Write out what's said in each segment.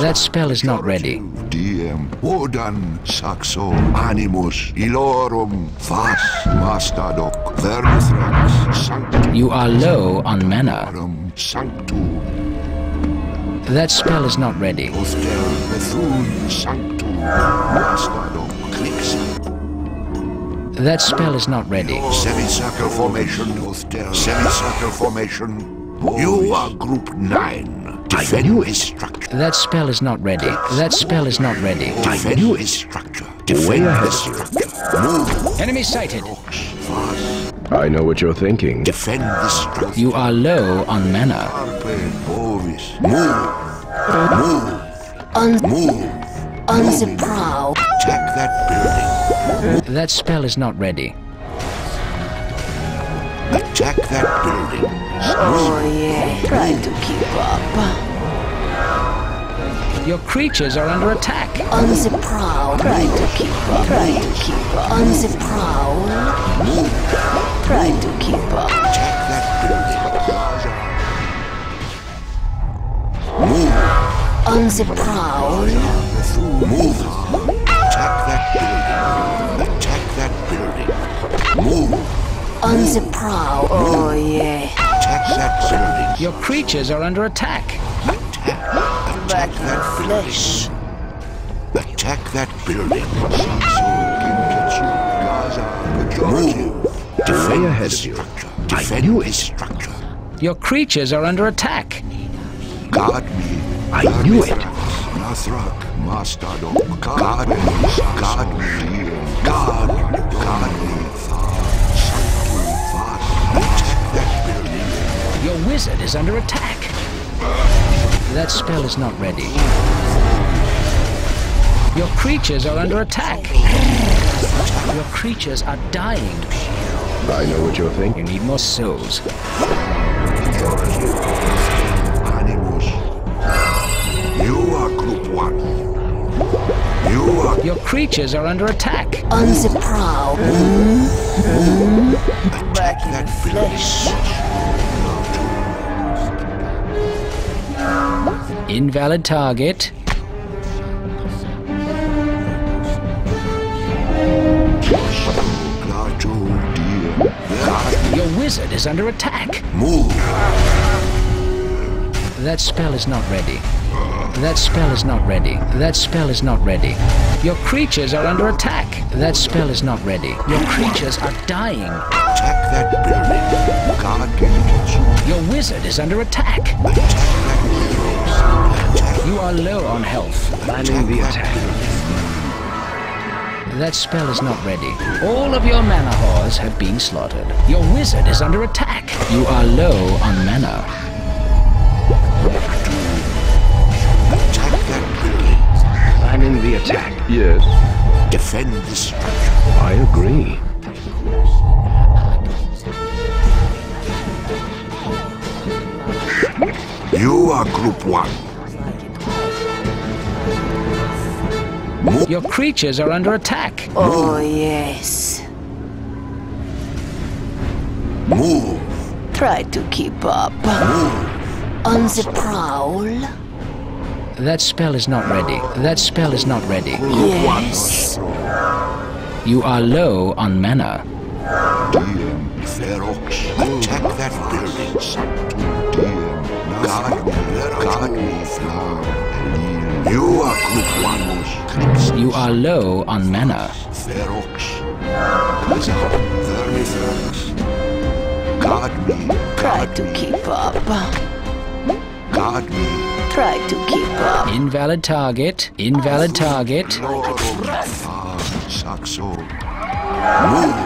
That spell is not ready. Diem. Odan. Saxo. Animus. Ilorum. Fas. Mastadoc. Vermithrax. Sanctum. You are low on mana. Sanctum. That spell is not ready. Othel. Bethune. Sanctum. Mastadoc. Clix. That spell is not ready. Semicircle formation. Semicircle formation. You are group nine. Defend you is structure. That spell is not ready. That spell is not ready. Defend you is structure. Defend the structure. Move. Enemy sighted. I know what you're thinking. Defend the structure. You are low on mana. Carpe Move. Move. On, Move. on the prow. Attack that building. That spell is not ready. Attack that building. Oh yeah. Try to keep up. Your creatures are under attack. On the prowl. Try to keep up. Try to keep up. On the prowl. Try to keep up. Attack that building. Move. On the prowl. Move. Attack that building. Attack that building. Move. On the prowl. Oh yeah. Attack that building. Your creatures are under attack. Attack. Attack in that building. flesh. Attack that building. Move. Defend ahead of you. structure. Defend you is structure. Your creatures are under attack. Guard me. I knew it. Nathrak, Mastado. Guard me. Guard me. Guard. Guard wizard is under attack. That spell is not ready. Your creatures are under attack. Your creatures are dying. I know what you're thinking. You need more souls. Animus. You are group one. You are Your creatures are under attack. On the prowl. Hmm? Hmm? Back in that building. flesh. Invalid target. Plato, dear. Guard Your wizard is under attack. Move. That spell is not ready. That spell is not ready. That spell is not ready. Your creatures are under attack. That spell is not ready. Your creatures are dying. Attack that building. Gets Your wizard is under attack. Attack that building. Attack You are low on health. Planning the attack. That spell is not ready. All of your manahoars have been slaughtered. Your wizard is under attack. You are low on mana. Attack that building. Planning the attack. Yes, Defend the structure. I agree. You are group one. Your creatures are under attack. Oh yes. Move. Try to keep up. On the prowl. That spell is not ready. That spell is not ready. Yes. You are low on mana. Diem. Ferox. Attack that building. Sanctum. Diem. Guard me. Guard me. Flam. Elil. You are group one. You are low on mana. Guard me. Try to keep up. Guard me. Try to keep up. Invalid target. Invalid target. Ah, Move.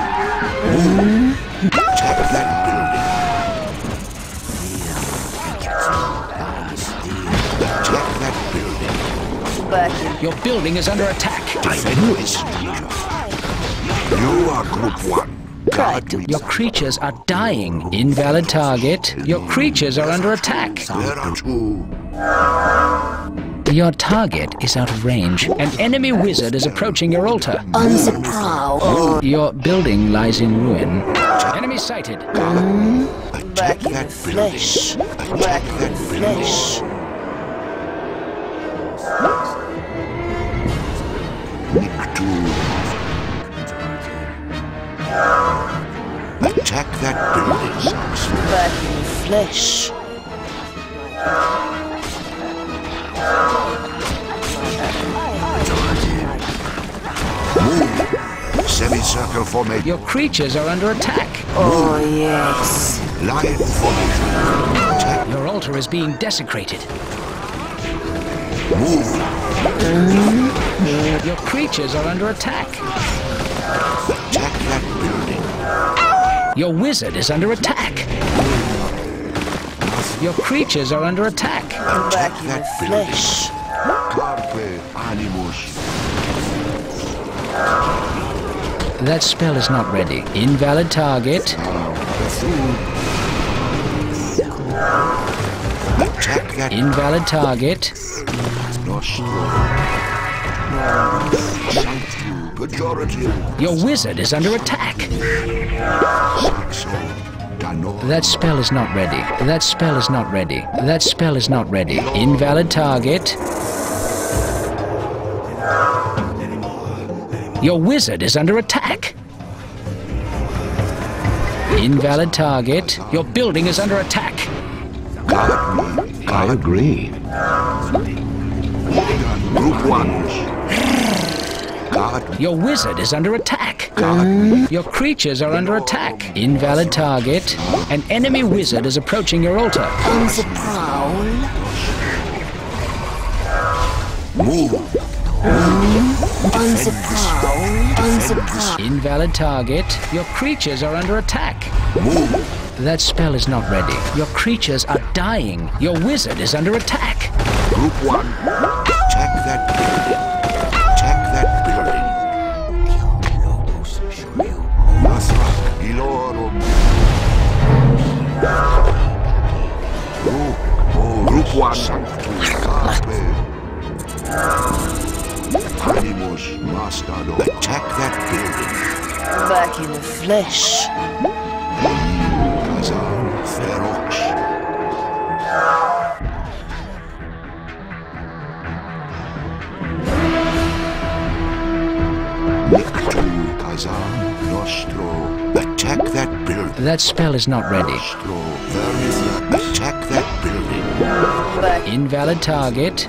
Move. Attack that building. Back in Your building is under attack. Defend this structure. You are group one. Try to Your creatures are dying. Invalid target. Your creatures are under attack. There are two. Your target is out of range. An enemy wizard is approaching your altar. on the prowl. Your building lies in ruin. Enemy sighted. Attack Back in that building. flesh. Back Attack in that building. flesh. Attack that building. Back in flesh. Move. Semicircle formation. Your creatures are under attack. Oh, yes. Lion formation. Attack. Your altar is being desecrated. Move. Mm-hmm. Your creatures are under attack. Attack that building. Your wizard is under attack. Your creatures are under attack. Attack Back in the that building. flesh. Carpe animus. That spell is not ready. Invalid target. Attack that Invalid target. Pejorative. Your wizard is under attack. That spell is not ready. That spell is not ready. That spell is not ready. Invalid target. Your wizard is under attack. Invalid target. Your building is under attack. I agree. Group one. Guard. Your wizard is under attack. Guard. Your creatures are under attack. Invalid target. An enemy wizard is approaching your altar. On the prowl. Move. On the prowl. On the prowl. Invalid target. Your creatures are under attack. Move. That spell is not ready. Your creatures are dying. Your wizard is under attack. Group one. Attack that Group. Oh, one. Animus. Mastado. Attack that building. Back in the flesh. That spell is not ready. Attack that building. Invalid target.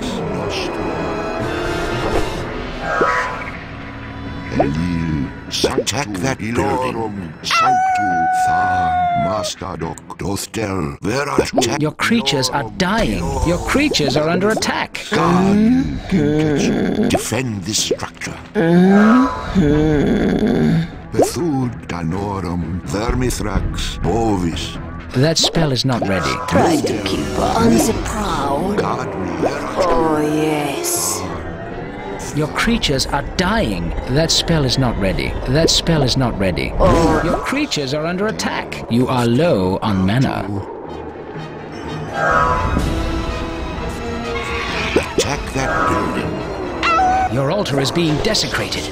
Attack that building. Sanctu. Than. Mastadok. Dothtel. Verat. Attack. Your creatures are dying. Your creatures are under attack. God, defend this structure. Uh-huh. Uh-huh. Bethud danorum vermithrax bovis. That spell is not ready. Try to keep on the prowl. God. Oh, yes. Your creatures are dying. That spell is not ready. That spell is not ready. Your creatures are under attack. You are low on mana. Attack that building. Your altar is being desecrated.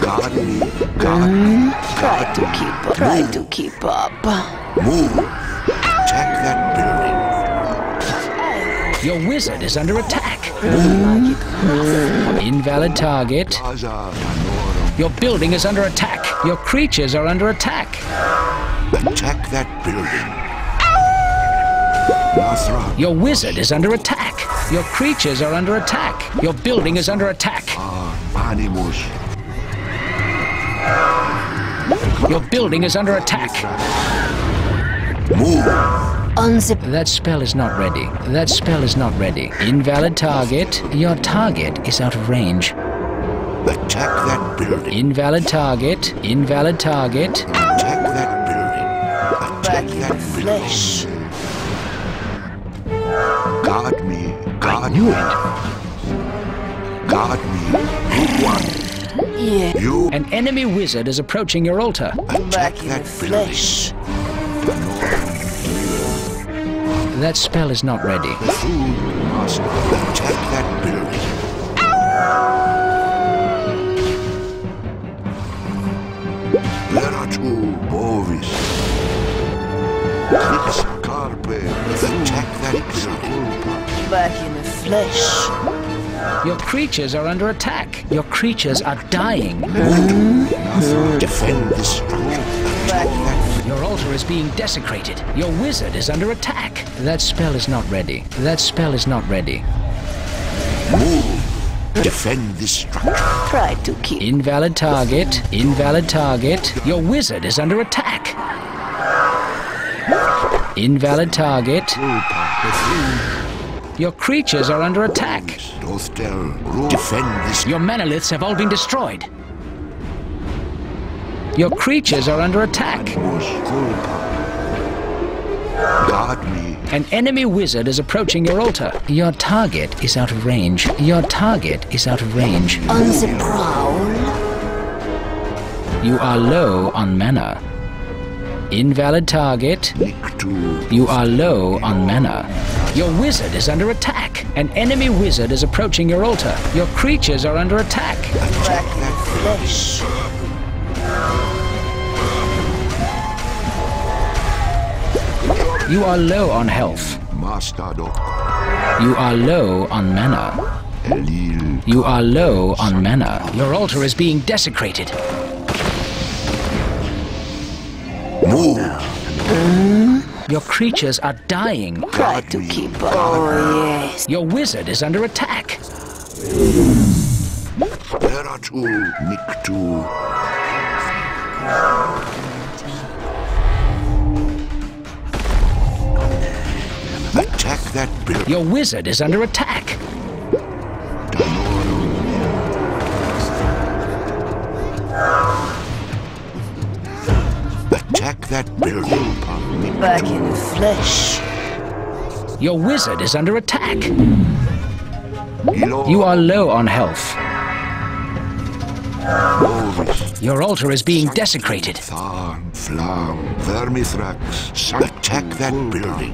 God me. God hmm? Try to keep up. Try to keep up. move. Attack that building. Your wizard is under attack. Hmm? Invalid target. Your building is under attack. Your creatures are under attack. Attack that building. Your wizard is under attack. Your creatures are under attack. Your building is under attack. Ah, Animus. Your building is under attack. Move. On the That spell is not ready. That spell is not ready. Invalid target. Your target is out of range. Attack that building. Invalid target. Invalid target. Attack that building. Attack back that the building. flesh. Me. I Guard knew me. it. Guard me. Group one. Yeah. You An enemy wizard is approaching your altar. attack Back that building. flesh. That spell is not ready. Food master. Attack that building. Veratu bovis. Crix carpe. Attack that building. Back in the flesh. Your creatures are under attack. Your creatures are dying. Defend this structure. Your altar is being desecrated. Your wizard is under attack. That spell is not ready. That spell is not ready. Move. Defend this structure. Try to keep. Invalid target. Invalid target. Your wizard is under attack. Invalid target. Oh, Your creatures are under attack. Dostel. Defend this Your manaliths have all been destroyed. Your creatures are under attack. Guard me. An enemy wizard is approaching your altar. Your target is out of range. Your target is out of range. On the prowl. You are low on mana. Invalid target. You are low on mana. Your wizard is under attack. An enemy wizard is approaching your altar. Your creatures are under attack. Attack that Flesh. You are low on health. You are low on mana. You are low on mana. Your altar is being desecrated. Your creatures are dying. Try to keep. up. Oh, yes. Your wizard is under attack. Veratu. Niktu. Attack that building. Your wizard is under attack. That building. Back in the flesh. Your wizard is under attack. Ilo. You are low on health. Your altar is being desecrated. Vermithrax. Attack that building.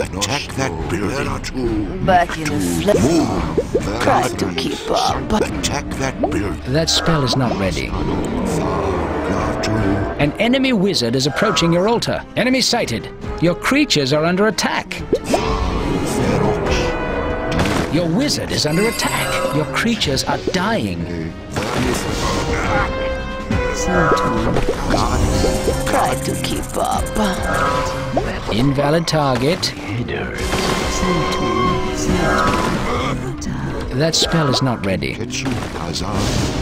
Attack that building. Back in the flesh. Move. Try to keep up. Attack that building. That spell is not ready. Natu. An enemy wizard is approaching your altar. Enemy sighted. Your creatures are under attack. Your wizard is under attack. Your creatures are dying. Try to keep up. Invalid target. That spell is not ready.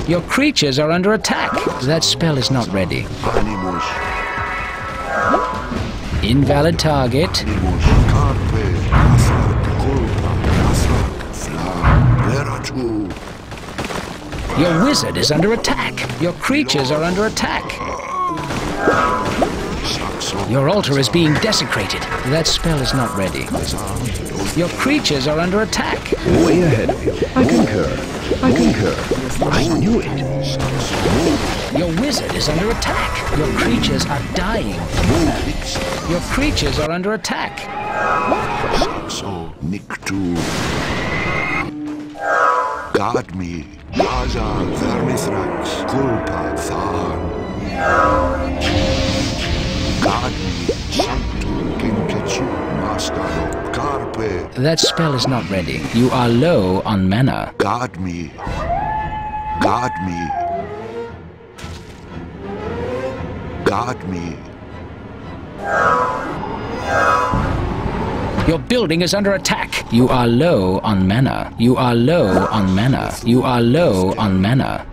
Your creatures are under attack. That spell is not ready. Invalid target. Your wizard is under attack. Your creatures are under attack. Your altar is being desecrated. That spell is not ready. Your creatures are under attack. Way ahead you. I concur. I. Knew it. Your wizard is under attack. Your creatures are dying. Your creatures are under attack. Saxo. Niktu. Guard me. Hazard. Vermithrax. Kulpa. Tharn. Guard me. That spell is not ready. You are low on mana. Guard me. Guard me. Guard me. Your building is under attack. You are low on mana. You are low on mana. You are low on mana.